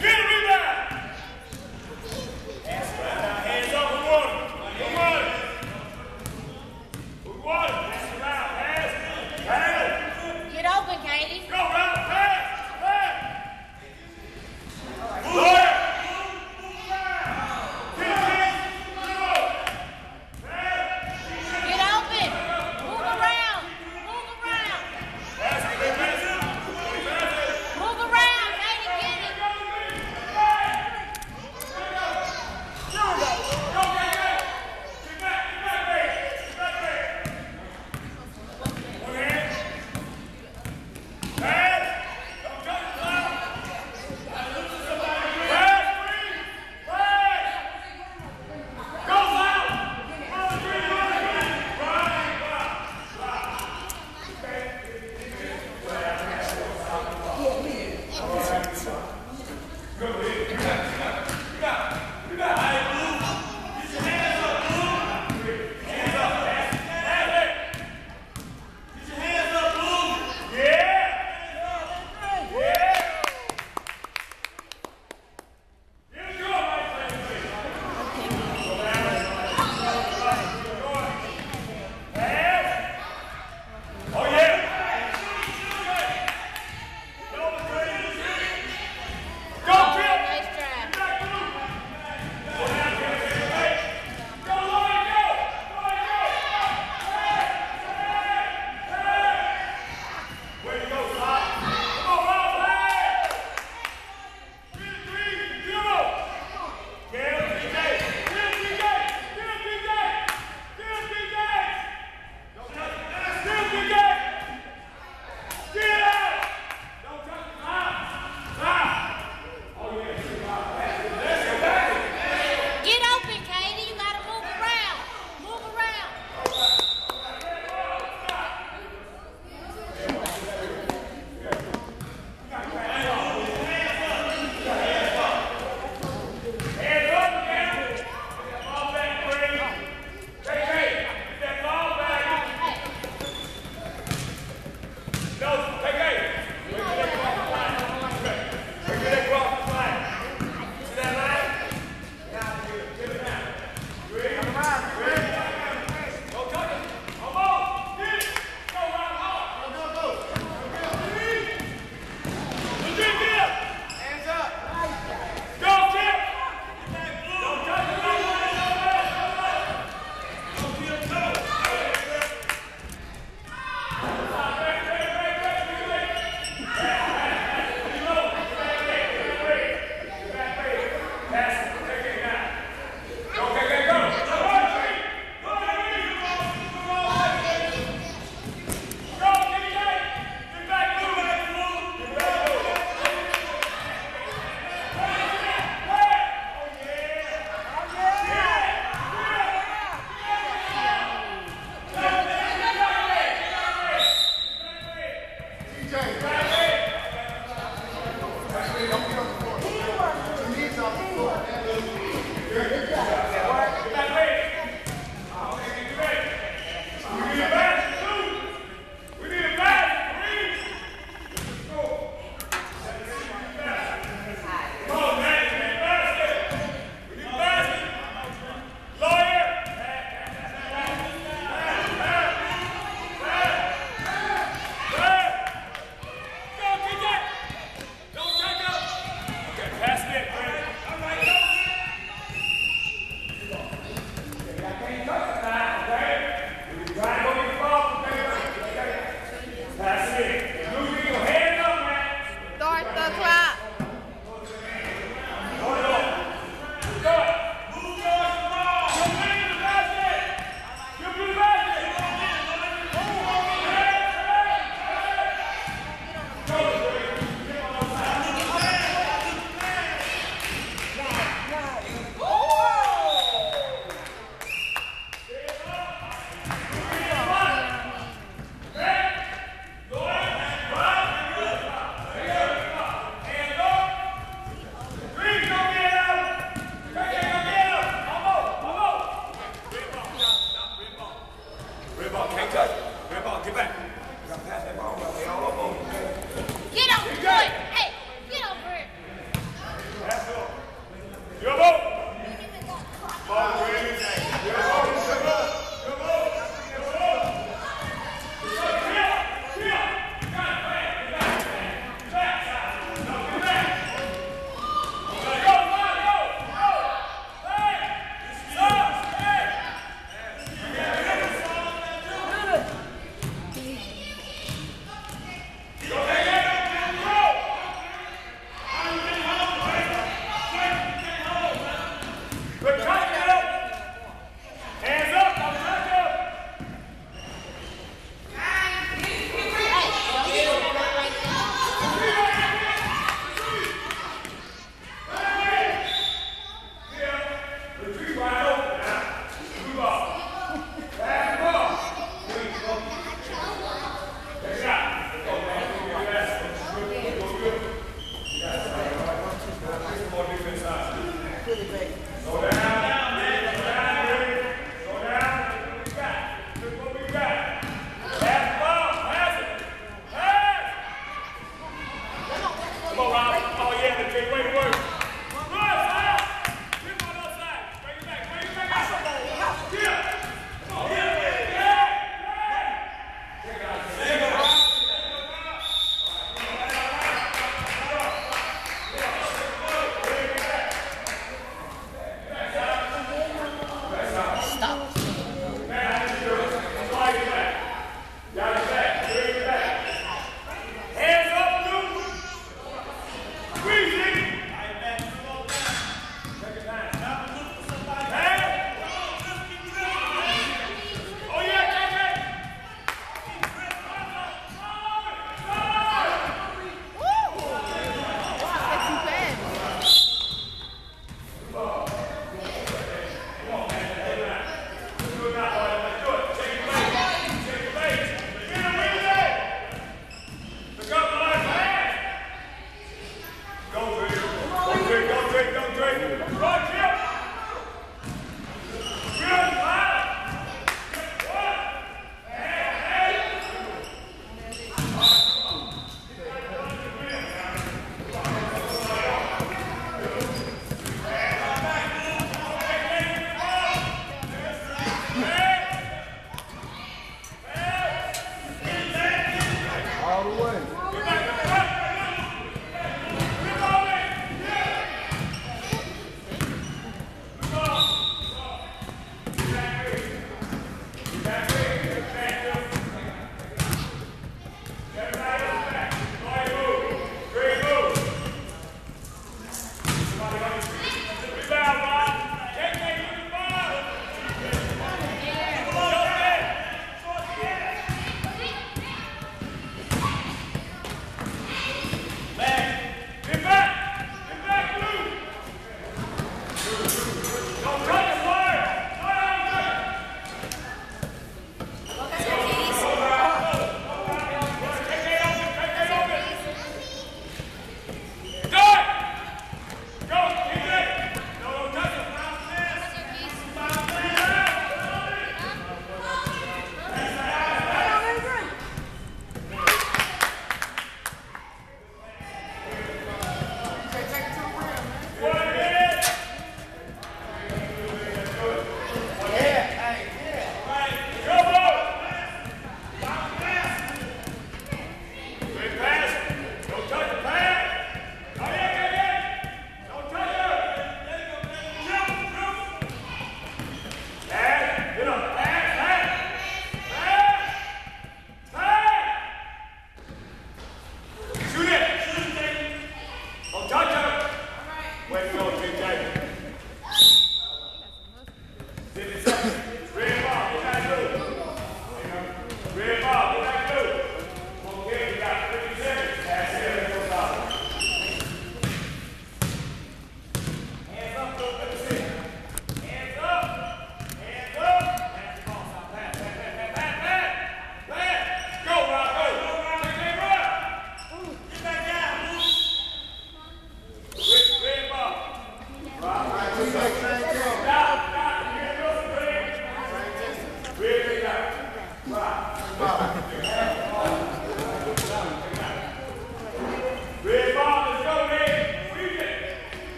Get him!